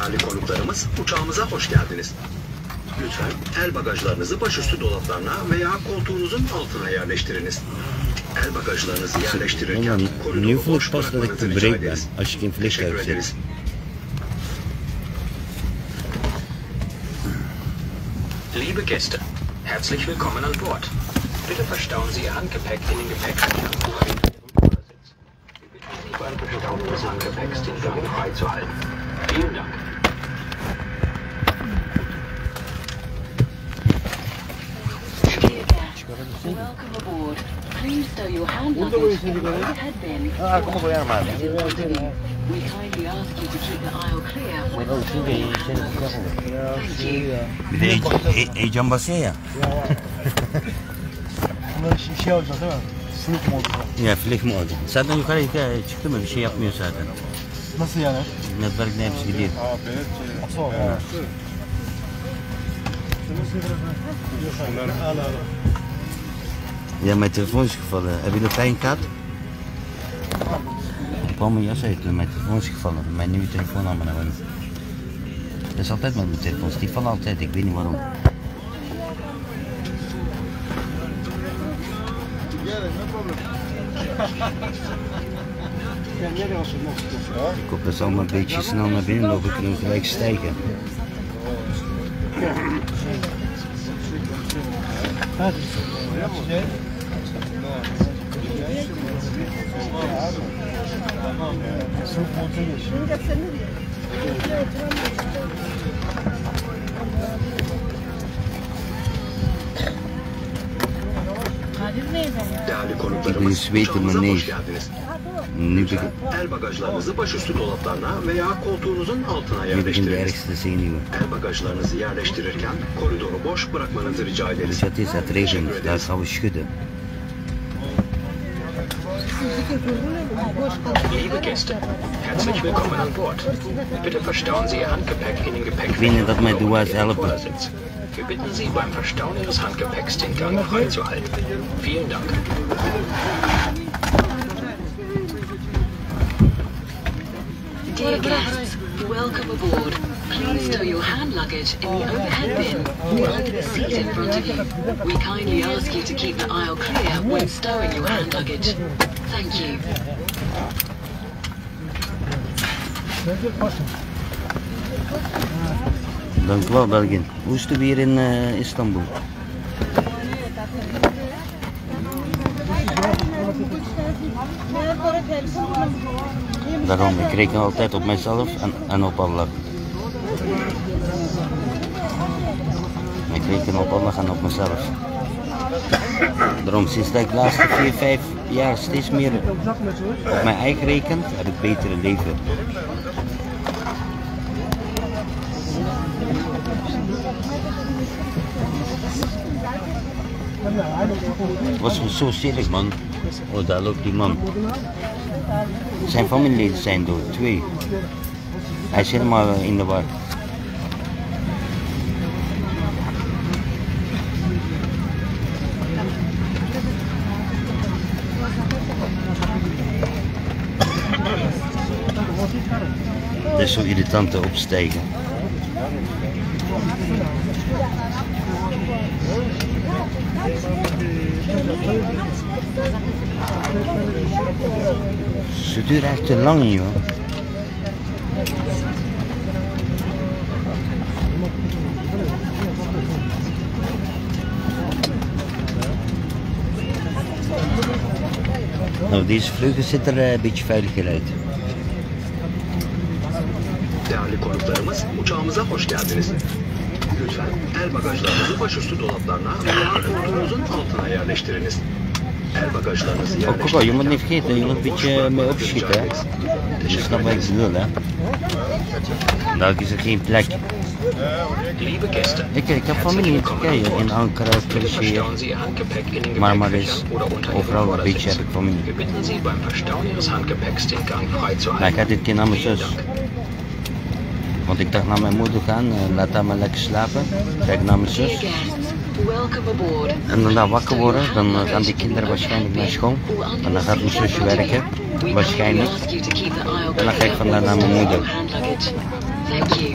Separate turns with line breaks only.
konuklarımız uçağımıza hoş geldiniz. Lütfen el bagajlarınızı başüstü dolaplarına veya koltuğunuzun altına yerleştiriniz. El bagajlarınızı yerleştirirken koridoru boş bırakmanızı rica ederiz. Teşekkür ederiz.
Liebe Gäste, herzlich willkommen an Bord. Bitte verstauen Sie Ihr Handgepäck in den Gepäckträger am Fahrersitz. Wir bitten Sie beim Verstauen Ihres Handgepäcks den Gang freizuhalten.
Welcome aboard. Please Vielen Dank. Burada bu işini görelim. Ha,
arkama koyarım abi. Burada uçunca iyi
işler yapıyor.
Bir de heyecan basıyor ya.
Bunlar şey, şey olacak değil mi? Flik mi olacak?
Ya flik mi olacak? Zaten yukarı yukarı çıktı mı bir şey yapmıyor zaten.
Nasıl yani?
Network ne hepsi gidiyor.
Nasıl oldu? Ha.
Ja, mijn telefoon is gevallen. Heb je de pijn gehad? Paul mijn jas heeft mijn telefoon is gevallen. Mijn nieuwe telefoon aan binnen. Dat is altijd met mijn telefoons. Die vallen altijd. Ik weet niet waarom. Ik hoop dat ze allemaal een beetje snel naar binnen lopen. Kunnen we gelijk stijgen.
Hadi.
Değerli konuklarımız, uçağımıza hoş geldiniz.
Lütfen
el bagajlarınızı başüstü dolaplarına veya koltuğunuzun altına yerleştiriniz. El bagajlarınızı yerleştirirken koridoru boş bırakmanızı rica ederiz.
Teşekkür ederiz.
Liebe Gäste, herzlich willkommen an Bord. Bitte verstauen Sie Ihr Handgepäck in den Gepäckfächer, wo
Ihr
Vordersitz. Wir bitten Sie beim Verstauen Ihres Handgepäcks den Gang freizuhalten. Vielen Dank.
Dear guests, welcome aboard. Please stow your hand luggage in the overhead bin or under the seat in front of you. We kindly ask you to keep the aisle clear when stowing your hand luggage. Thank you.
Dank u wel, België. Hoe is het weer in eh, Istanbul? Daarom, ik reken altijd op mezelf en, en op Allah. Ik reken op Allah en op mezelf. Daarom, sinds ik de laatste 4, 5 jaar steeds meer op mijn eigen reken, heb ik betere leven. Was zo zielig, man. Oh, daar loopt die man. Zijn familieleden zijn dood, twee. Hij is helemaal in de war. Dat is zo irritant te opstijgen. Ze duurt echt te lang, joh. Nou, deze vleugel zit er een beetje veiliger uit.
Değerli konuklarımız uçağımıza hoş geldiniz. Lütfen el bagajlarınızı başüstü dolaplarına veya koltuğunuzun altına yerleştiriniz.
Oh, Coco, je moet niet vergeten, je moet een beetje mee opschieten, hè. Je snapt wat ik bedoel, hè. Daar is geen plek. Ik, ik heb familie in Turkije, in Ankara,
den
Marmaris, overal een beetje heb ik familie. Maar ik ga dit keer naar mijn zus. Want ik dacht naar mijn moeder gaan, eh, laat haar maar lekker slapen. Ik naar mijn zus. En dan wakker worden, dan eh, gaan die kinderen waarschijnlijk naar school. En dan gaat mijn zusje werken, waarschijnlijk. En dan ga ik vandaag naar mijn moeder.
Thank you.